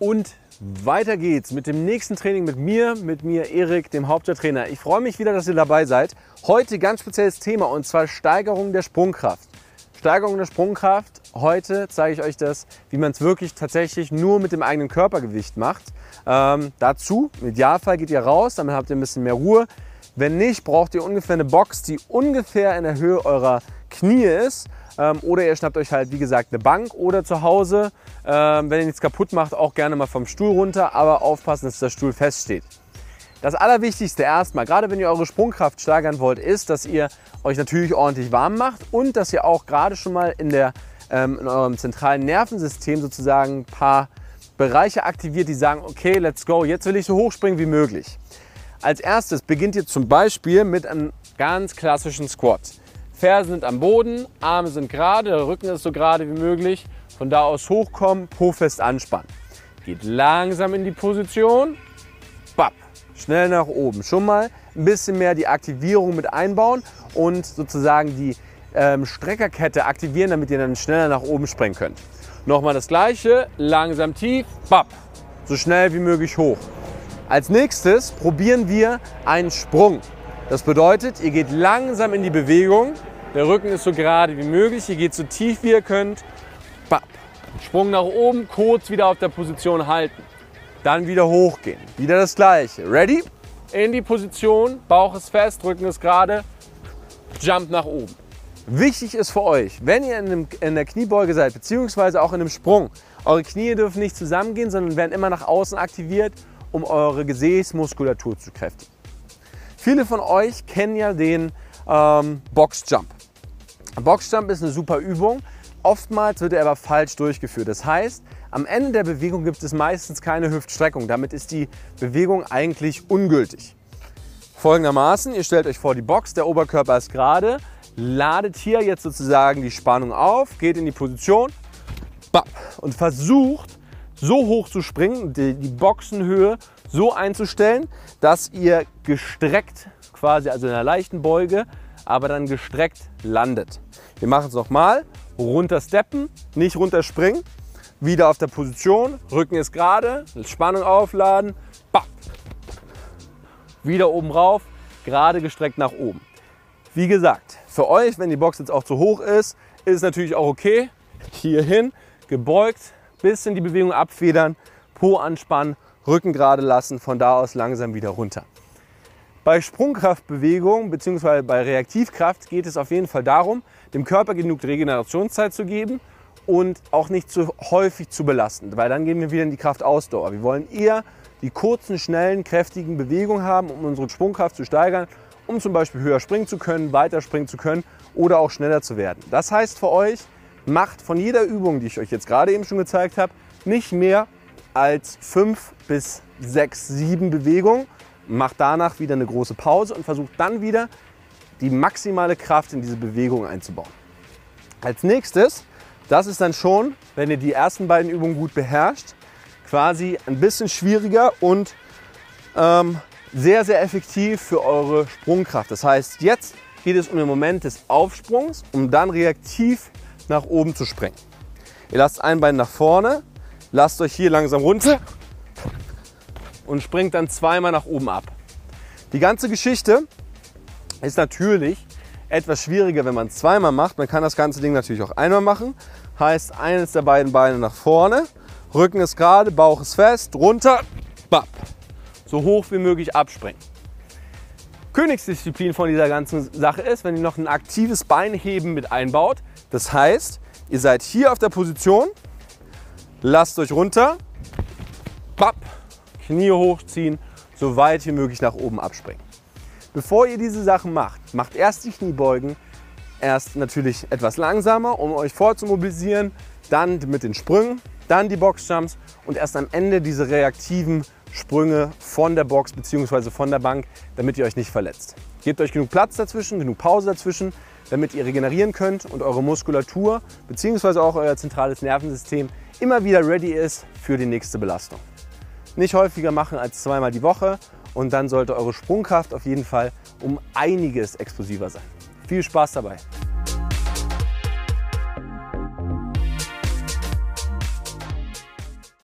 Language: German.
Und weiter geht's mit dem nächsten Training mit mir, mit mir Erik, dem Haupttrainer. Ich freue mich wieder, dass ihr dabei seid. Heute ganz spezielles Thema und zwar Steigerung der Sprungkraft. Steigerung der Sprungkraft. Heute zeige ich euch das, wie man es wirklich tatsächlich nur mit dem eigenen Körpergewicht macht. Ähm, dazu, im Idealfall geht ihr raus, damit habt ihr ein bisschen mehr Ruhe. Wenn nicht, braucht ihr ungefähr eine Box, die ungefähr in der Höhe eurer Knie ist. Ähm, oder ihr schnappt euch halt, wie gesagt, eine Bank oder zu Hause, ähm, wenn ihr nichts kaputt macht, auch gerne mal vom Stuhl runter, aber aufpassen, dass der Stuhl feststeht. Das Allerwichtigste erstmal, gerade wenn ihr eure Sprungkraft steigern wollt, ist, dass ihr euch natürlich ordentlich warm macht und dass ihr auch gerade schon mal in, der, ähm, in eurem zentralen Nervensystem sozusagen ein paar Bereiche aktiviert, die sagen, okay, let's go, jetzt will ich so hoch springen wie möglich. Als erstes beginnt ihr zum Beispiel mit einem ganz klassischen Squat. Fersen sind am Boden, Arme sind gerade, der Rücken ist so gerade wie möglich. Von da aus hochkommen, Po fest anspannen. Geht langsam in die Position, bapp, schnell nach oben. Schon mal ein bisschen mehr die Aktivierung mit einbauen und sozusagen die ähm, Streckerkette aktivieren, damit ihr dann schneller nach oben springen könnt. Nochmal das gleiche, langsam tief, bapp, so schnell wie möglich hoch. Als nächstes probieren wir einen Sprung. Das bedeutet, ihr geht langsam in die Bewegung, der Rücken ist so gerade wie möglich, ihr geht so tief wie ihr könnt, bapp. Sprung nach oben, kurz wieder auf der Position halten. Dann wieder hochgehen. Wieder das gleiche. Ready? In die Position, Bauch ist fest, Rücken ist gerade, Jump nach oben. Wichtig ist für euch, wenn ihr in, in, der Kniebeuge seid, beziehungsweise auch in einem Sprung, eure Knie dürfen nicht zusammengehen, sondern werden immer nach außen aktiviert, um eure Gesäßmuskulatur zu kräftigen. Viele von euch kennen ja den ähm, Boxjump. Boxjump ist eine super Übung. Oftmals wird er aber falsch durchgeführt. Das heißt, am Ende der Bewegung gibt es meistens keine Hüftstreckung. Damit ist die Bewegung eigentlich ungültig. Folgendermaßen, ihr stellt euch vor die Box, der Oberkörper ist gerade, ladet hier jetzt sozusagen die Spannung auf, geht in die Position und versucht so hoch zu springen, die, die Boxenhöhe so einzustellen, dass ihr gestreckt, quasi also in einer leichten Beuge, aber dann gestreckt landet. Wir machen es nochmal. Runter steppen, nicht runter springen. Wieder auf der Position, Rücken ist gerade, Spannung aufladen, bap. Wieder oben rauf, gerade gestreckt nach oben. Wie gesagt, für euch, wenn die Box jetzt auch zu hoch ist, ist es natürlich auch okay. Hier hin, gebeugt, bisschen die Bewegung abfedern, Po anspannen, Rücken gerade lassen, von da aus langsam wieder runter. Bei Sprungkraftbewegung bzw. bei Reaktivkraft geht es auf jeden Fall darum, dem Körper genug Regenerationszeit zu geben und auch nicht zu häufig zu belasten, weil dann gehen wir wieder in die Kraftausdauer. Wir wollen eher die kurzen, schnellen, kräftigen Bewegungen haben, um unsere Sprungkraft zu steigern, um zum Beispiel höher springen zu können, weiter springen zu können oder auch schneller zu werden. Das heißt für euch, macht von jeder Übung, die ich euch jetzt gerade eben schon gezeigt habe, nicht mehr als fünf bis sechs, sieben Bewegungen. Macht danach wieder eine große Pause und versucht dann wieder die maximale Kraft in diese Bewegung einzubauen. Als nächstes, das ist dann schon, wenn ihr die ersten beiden Übungen gut beherrscht, quasi ein bisschen schwieriger und ähm, sehr, sehr effektiv für eure Sprungkraft. Das heißt, jetzt geht es um den Moment des Aufsprungs, um dann reaktiv nach oben zu springen. Ihr lasst ein Bein nach vorne, lasst euch hier langsam runter und springt dann zweimal nach oben ab. Die ganze Geschichte ist natürlich etwas schwieriger, wenn man zweimal macht. Man kann das ganze Ding natürlich auch einmal machen. Heißt, eines der beiden Beine nach vorne, Rücken ist gerade, Bauch ist fest, runter, bap. So hoch wie möglich abspringen. Königsdisziplin von dieser ganzen Sache ist, wenn ihr noch ein aktives Beinheben mit einbaut. Das heißt, ihr seid hier auf der Position, lasst euch runter, bapp, Knie hochziehen, so weit wie möglich nach oben abspringen. Bevor ihr diese Sachen macht, macht erst die Kniebeugen, erst natürlich etwas langsamer, um euch vorzumobilisieren, dann mit den Sprüngen, dann die Boxjumps und erst am Ende diese reaktiven Sprünge von der Box bzw. von der Bank, damit ihr euch nicht verletzt. Gebt euch genug Platz dazwischen, genug Pause dazwischen, damit ihr regenerieren könnt und eure Muskulatur bzw. auch euer zentrales Nervensystem immer wieder ready ist für die nächste Belastung. Nicht häufiger machen als zweimal die Woche und dann sollte eure Sprungkraft auf jeden Fall um einiges explosiver sein. Viel Spaß dabei!